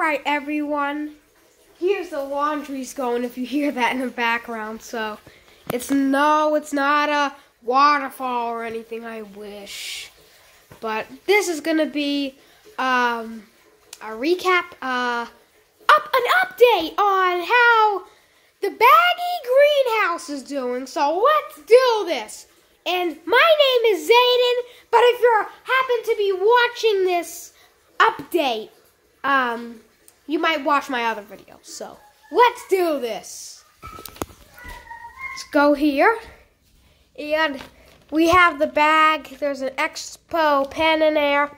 Right, everyone. Here's the laundry's going if you hear that in the background. So, it's no, it's not a waterfall or anything, I wish. But this is to be um, a recap, uh, up an update on how the baggy greenhouse is doing. So, let's do this. And my name is Zayden, but if you happen to be watching this update, um, you might watch my other videos. So let's do this. Let's go here. And we have the bag. There's an Expo pen in there.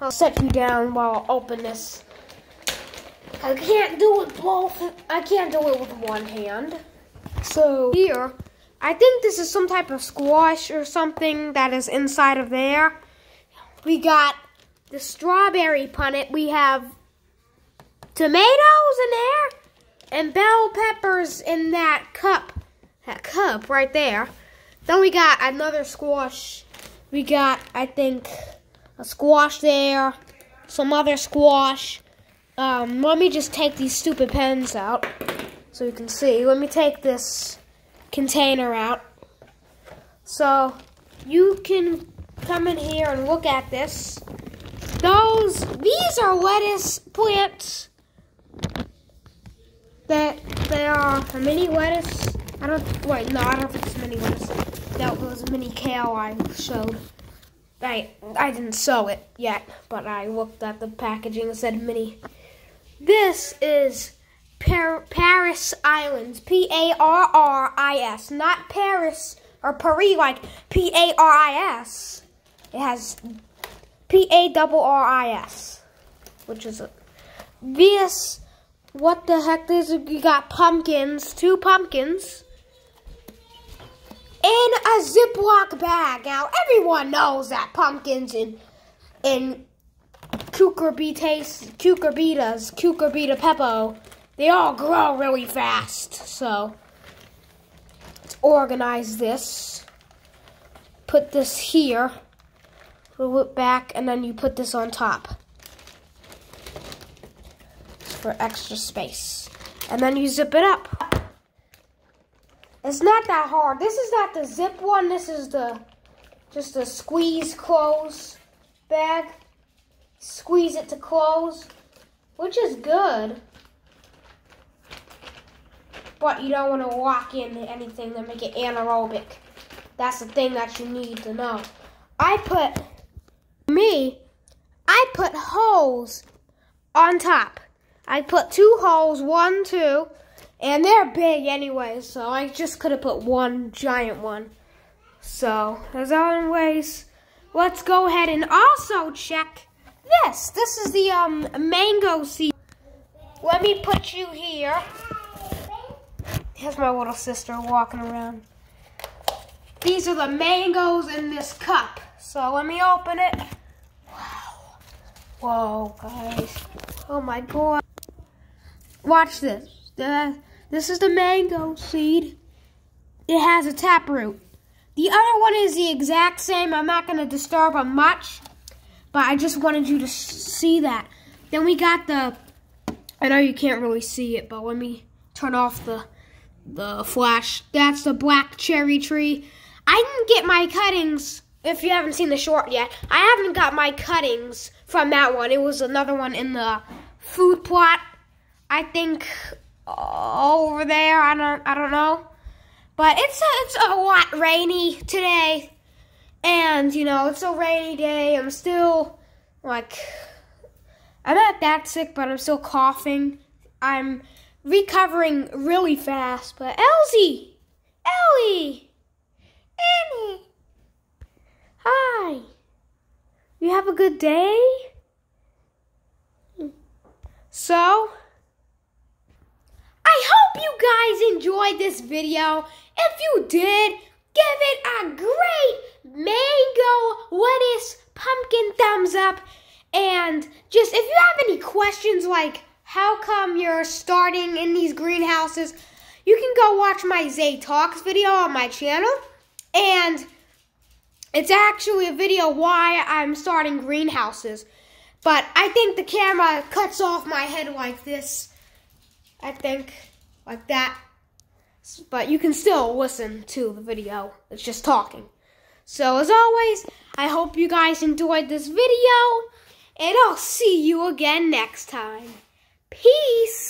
I'll set you down while I open this. I can't do it both. I can't do it with one hand. So here, I think this is some type of squash or something that is inside of there. We got the strawberry punnet. We have tomatoes in there and bell peppers in that cup. That cup right there. Then we got another squash. We got, I think, a squash there, some other squash. Um, let me just take these stupid pens out so you can see. Let me take this container out. So you can come in here and look at this. Those, these are lettuce plants that they are mini lettuce. I don't wait, no, I don't think it's mini lettuce. That was mini kale I showed. I I didn't sow it yet, but I looked at the packaging and said mini. This is Par Parris Islands, P A R R I S, not Paris or Paris like P A R I S. It has P A double R I S, which is a this what the heck is? You got pumpkins, two pumpkins, in a Ziploc bag. Now, everyone knows that pumpkins in, in cucurbitas, cucurbitas, cucurbita pepo, they all grow really fast. So, let's organize this. Put this here, move it back, and then you put this on top for extra space. And then you zip it up. It's not that hard. This is not the zip one. This is the just a squeeze close bag. Squeeze it to close, which is good. But you don't want to lock in anything to make it anaerobic. That's the thing that you need to know. I put, me, I put holes on top. I put two holes, one, two, and they're big anyway, so I just could have put one giant one. So, as always, let's go ahead and also check this. This is the um, mango seed. Let me put you here. Here's my little sister walking around. These are the mangoes in this cup. So let me open it. Wow. Whoa, guys. Oh my god. Watch this. this is the mango seed. It has a taproot. The other one is the exact same. I'm not going to disturb them much, but I just wanted you to see that. Then we got the, I know you can't really see it, but let me turn off the, the flash. That's the black cherry tree. I didn't get my cuttings, if you haven't seen the short yet, I haven't got my cuttings from that one. It was another one in the food plot I think uh, over there. I don't I don't know. But it's a, it's a lot rainy today. And, you know, it's a rainy day. I'm still like I'm not that sick, but I'm still coughing. I'm recovering really fast. But Elsie! Ellie! Annie! Hi! You have a good day? So, hope you guys enjoyed this video. If you did, give it a great mango lettuce pumpkin thumbs up. And just if you have any questions like how come you're starting in these greenhouses, you can go watch my Zay Talks video on my channel. And it's actually a video why I'm starting greenhouses. But I think the camera cuts off my head like this. I think, like that. But you can still listen to the video. It's just talking. So as always, I hope you guys enjoyed this video. And I'll see you again next time. Peace!